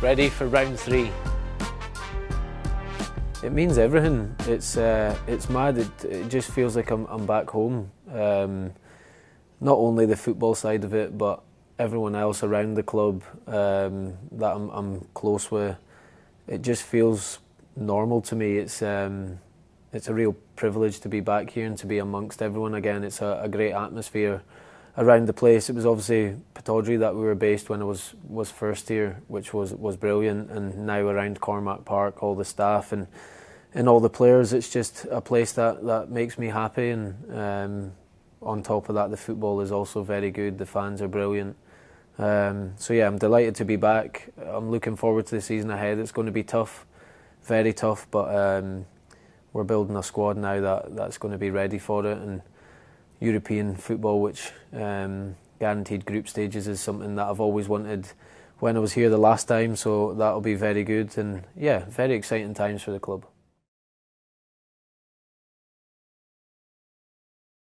Ready for round three. It means everything. It's uh, it's mad. It, it, just feels like I'm I'm back home. Um, not only the football side of it, but everyone else around the club um, that I'm, I'm close with. It just feels normal to me. It's um, it's a real privilege to be back here and to be amongst everyone again. It's a, a great atmosphere around the place. It was obviously Pittodrie that we were based when I was was first here, which was was brilliant. And now around Cormack Park, all the staff and and all the players, it's just a place that that makes me happy. And um, on top of that, the football is also very good. The fans are brilliant. Um, so yeah, I'm delighted to be back. I'm looking forward to the season ahead. It's going to be tough, very tough, but um, we're building a squad now that that's going to be ready for it. And European football, which um, guaranteed group stages, is something that I've always wanted when I was here the last time. So that'll be very good. And yeah, very exciting times for the club.